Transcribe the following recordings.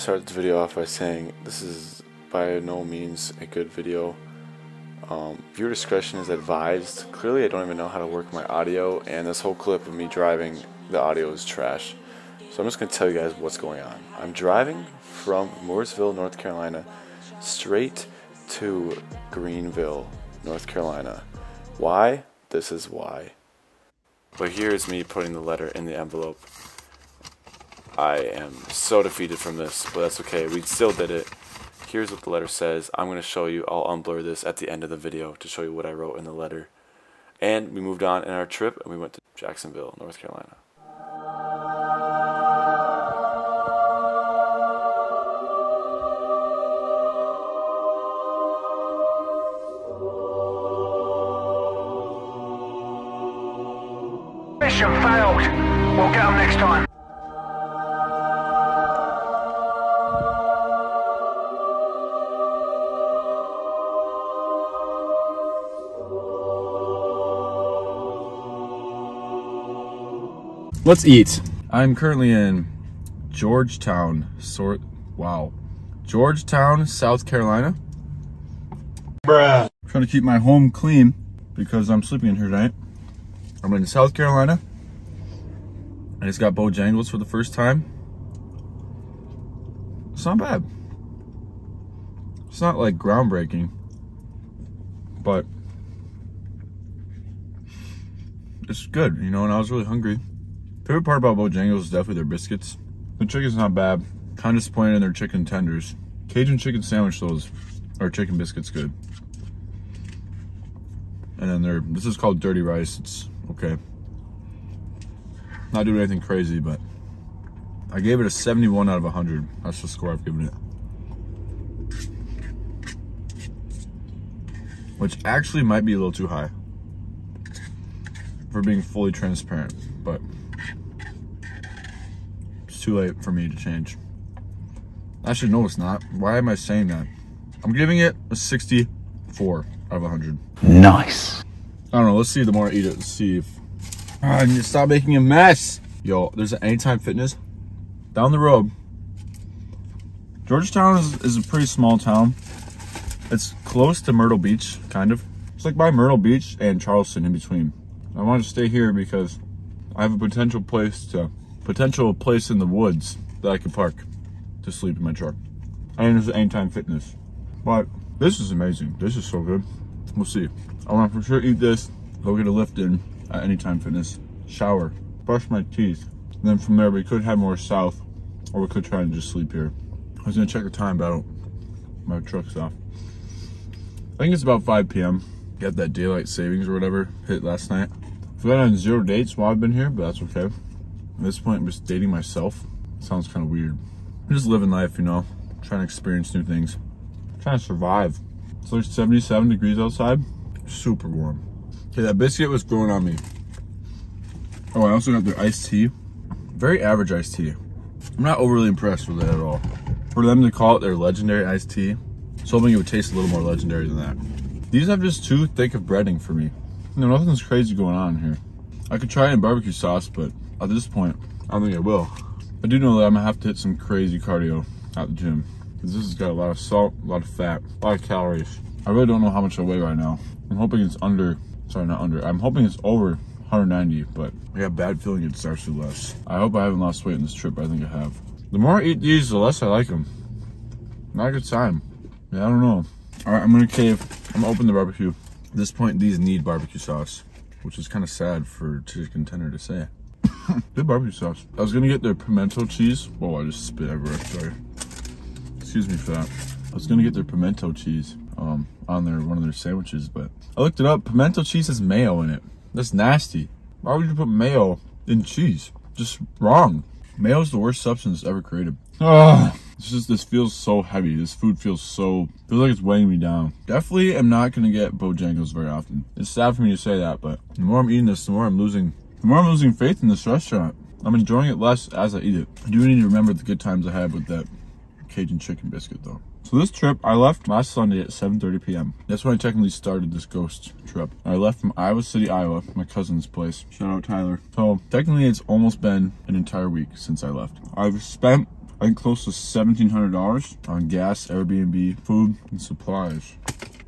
to start this video off by saying this is by no means a good video. Um, viewer discretion is advised. Clearly I don't even know how to work my audio and this whole clip of me driving, the audio is trash. So I'm just going to tell you guys what's going on. I'm driving from Mooresville, North Carolina straight to Greenville, North Carolina. Why? This is why. But here's me putting the letter in the envelope. I am so defeated from this, but that's okay. We still did it. Here's what the letter says. I'm going to show you. I'll unblur this at the end of the video to show you what I wrote in the letter. And we moved on in our trip and we went to Jacksonville, North Carolina. Mission failed. We'll get them next time. Let's eat. I'm currently in Georgetown, sort wow. Georgetown, South Carolina. Bruh. Trying to keep my home clean because I'm sleeping in here tonight. I'm in South Carolina. I just got Bojangles for the first time. It's not bad. It's not like groundbreaking, but it's good, you know, and I was really hungry. Favorite part about Bojangles is definitely their biscuits. The chicken's not bad. Kind of disappointed in their chicken tenders. Cajun chicken sandwich those are chicken biscuits good. And then their this is called dirty rice. It's okay. Not doing anything crazy, but I gave it a 71 out of 100. That's the score I've given it. Which actually might be a little too high for being fully transparent, but it's too late for me to change. Actually, no, it's not. Why am I saying that? I'm giving it a 64 out of 100. Nice. I don't know. Let's see the more I eat it. Let's see if Ah, I need to stop making a mess. Yo, there's an Anytime Fitness down the road. Georgetown is, is a pretty small town. It's close to Myrtle Beach, kind of. It's like by Myrtle Beach and Charleston in between. I want to stay here because I have a potential place to potential place in the woods that I could park to sleep in my truck. And there's Anytime Fitness. But this is amazing. This is so good. We'll see. I want to for sure eat this, go get a lift in at Anytime Fitness, shower, brush my teeth. And then from there, we could head more south or we could try and just sleep here. I was gonna check the time, but my truck's off. I think it's about 5 p.m. Got that daylight savings or whatever hit last night. I've been on zero dates while I've been here, but that's okay. At this point, I'm just dating myself. sounds kind of weird. I'm just living life, you know, trying to experience new things, trying to survive. It's like 77 degrees outside, super warm. Okay, that biscuit was growing on me. Oh, I also got their iced tea. Very average iced tea. I'm not overly impressed with it at all. For them to call it their legendary iced tea, I was hoping it would taste a little more legendary than that. These have just too thick of breading for me. You know, nothing's crazy going on here. I could try it in barbecue sauce, but at this point, I don't think I will. I do know that I'm gonna have to hit some crazy cardio at the gym. Because this has got a lot of salt, a lot of fat, a lot of calories. I really don't know how much I weigh right now. I'm hoping it's under, sorry, not under. I'm hoping it's over 190, but I got a bad feeling it starts actually less. I hope I haven't lost weight in this trip, I think I have. The more I eat these, the less I like them. Not a good sign. Yeah, I don't know. All right, I'm gonna cave. I'm gonna open the barbecue. At this point, these need barbecue sauce, which is kind of sad for chicken tender to say. Good barbecue sauce. I was gonna get their pimento cheese. Whoa, I just spit everywhere, sorry. Excuse me for that. I was gonna get their pimento cheese um, on their one of their sandwiches, but I looked it up. Pimento cheese has mayo in it. That's nasty. Why would you put mayo in cheese? Just wrong. Mayo is the worst substance ever created. Ugh. It's just, this feels so heavy. This food feels so, feels like it's weighing me down. Definitely am not gonna get Bojangles very often. It's sad for me to say that, but the more I'm eating this, the more I'm losing, the more I'm losing faith in this restaurant. I'm enjoying it less as I eat it. I do need to remember the good times I had with that Cajun chicken biscuit though. So this trip, I left last Sunday at 7.30 p.m. That's when I technically started this ghost trip. I left from Iowa City, Iowa, my cousin's place. Shout out Tyler. So technically it's almost been an entire week since I left. I've spent I think close to $1,700 on gas, Airbnb, food, and supplies.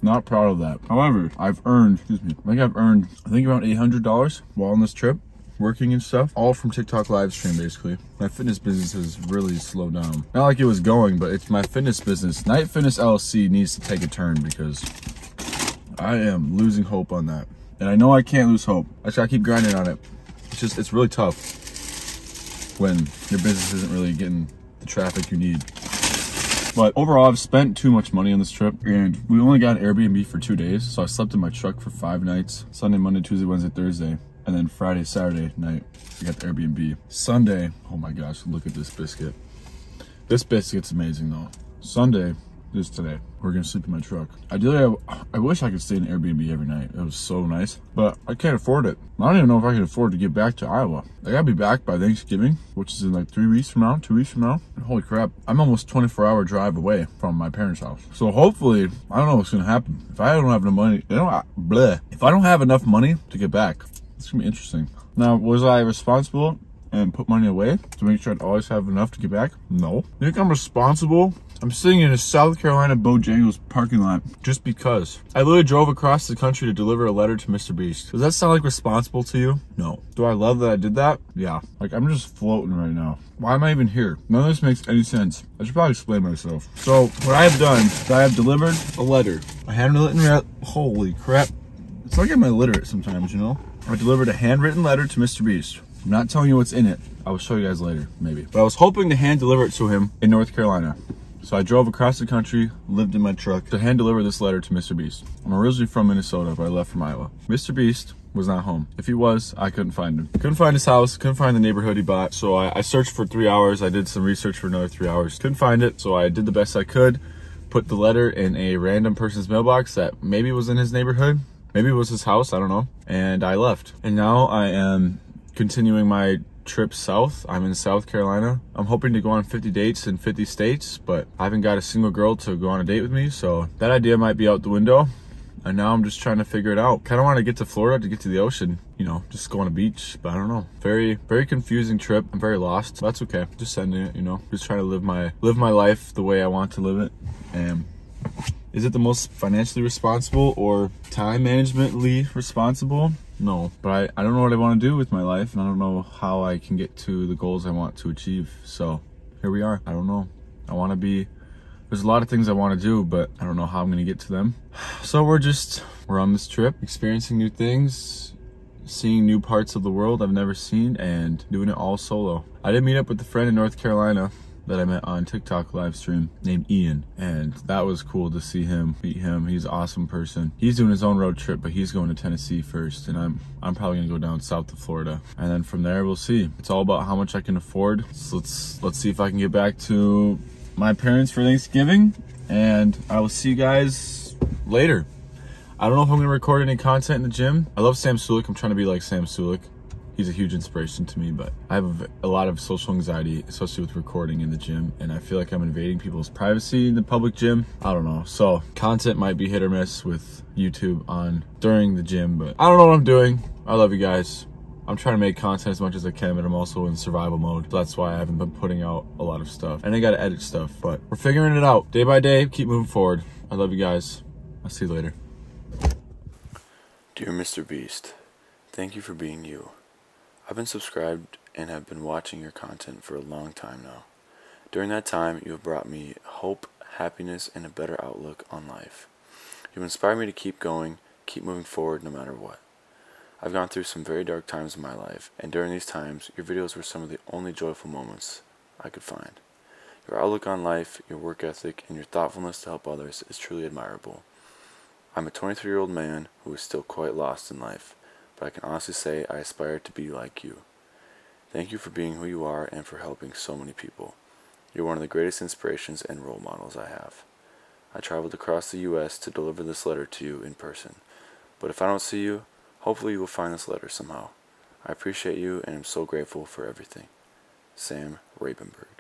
Not proud of that. However, I've earned, excuse me, I think I've earned, I think around $800 while on this trip, working and stuff. All from TikTok live stream, basically. My fitness business has really slowed down. Not like it was going, but it's my fitness business. Night Fitness LLC needs to take a turn because I am losing hope on that. And I know I can't lose hope. I just gotta keep grinding on it. It's just, it's really tough when your business isn't really getting the traffic you need. But overall, I've spent too much money on this trip, and we only got an Airbnb for two days, so I slept in my truck for five nights Sunday, Monday, Tuesday, Wednesday, Thursday, and then Friday, Saturday night, we got the Airbnb. Sunday, oh my gosh, look at this biscuit. This biscuit's amazing though. Sunday, is today. We're gonna sleep in my truck. Ideally, I, I wish I could stay in Airbnb every night. It was so nice, but I can't afford it. I don't even know if I can afford to get back to Iowa. I gotta be back by Thanksgiving, which is in like three weeks from now, two weeks from now. Holy crap, I'm almost 24 hour drive away from my parents' house. So hopefully, I don't know what's gonna happen. If I don't have enough money, you know, bleh. If I don't have enough money to get back, it's gonna be interesting. Now, was I responsible and put money away to make sure I'd always have enough to get back? No. You think I'm responsible? I'm sitting in a South Carolina Bojangles parking lot just because. I literally drove across the country to deliver a letter to Mr. Beast. Does that sound like responsible to you? No. Do I love that I did that? Yeah. Like, I'm just floating right now. Why am I even here? None of this makes any sense. I should probably explain myself. So, what I have done is I have delivered a letter. I handwritten, holy crap. It's like I'm illiterate sometimes, you know? I delivered a handwritten letter to Mr. Beast. I'm not telling you what's in it. I will show you guys later, maybe. But I was hoping to hand deliver it to him in North Carolina. So I drove across the country, lived in my truck to hand deliver this letter to Mr. Beast. I'm originally from Minnesota, but I left from Iowa. Mr. Beast was not home. If he was, I couldn't find him. Couldn't find his house, couldn't find the neighborhood he bought. So I, I searched for three hours. I did some research for another three hours. Couldn't find it, so I did the best I could. Put the letter in a random person's mailbox that maybe was in his neighborhood. Maybe it was his house, I don't know. And I left. And now I am continuing my trip south. I'm in South Carolina. I'm hoping to go on 50 dates in 50 states, but I haven't got a single girl to go on a date with me, so that idea might be out the window. And now I'm just trying to figure it out. Kind of want to get to Florida to get to the ocean, you know, just go on a beach, but I don't know. Very, very confusing trip. I'm very lost. That's okay. Just sending it, you know, just trying to live my live my life the way I want to live it. And is it the most financially responsible or time managemently responsible? No, but I, I don't know what I want to do with my life and I don't know how I can get to the goals I want to achieve. So here we are. I don't know. I want to be, there's a lot of things I want to do, but I don't know how I'm going to get to them. So we're just, we're on this trip, experiencing new things, seeing new parts of the world I've never seen and doing it all solo. I did meet up with a friend in North Carolina that I met on TikTok live stream named Ian. And that was cool to see him, meet him. He's an awesome person. He's doing his own road trip, but he's going to Tennessee first. And I'm I'm probably gonna go down south to Florida. And then from there we'll see. It's all about how much I can afford. So let's let's see if I can get back to my parents for Thanksgiving. And I will see you guys later. I don't know if I'm gonna record any content in the gym. I love Sam Sulek. I'm trying to be like Sam Sulek he's a huge inspiration to me, but I have a lot of social anxiety, especially with recording in the gym, and I feel like I'm invading people's privacy in the public gym. I don't know. So content might be hit or miss with YouTube on during the gym, but I don't know what I'm doing. I love you guys. I'm trying to make content as much as I can, but I'm also in survival mode. That's why I haven't been putting out a lot of stuff. And I gotta edit stuff, but we're figuring it out. Day by day, keep moving forward. I love you guys. I'll see you later. Dear Mr. Beast, thank you for being you. I've been subscribed and have been watching your content for a long time now. During that time, you have brought me hope, happiness, and a better outlook on life. You've inspired me to keep going, keep moving forward no matter what. I've gone through some very dark times in my life, and during these times, your videos were some of the only joyful moments I could find. Your outlook on life, your work ethic, and your thoughtfulness to help others is truly admirable. I'm a 23 year old man who is still quite lost in life but I can honestly say I aspire to be like you. Thank you for being who you are and for helping so many people. You're one of the greatest inspirations and role models I have. I traveled across the U.S. to deliver this letter to you in person, but if I don't see you, hopefully you will find this letter somehow. I appreciate you and am so grateful for everything. Sam Rabenberg.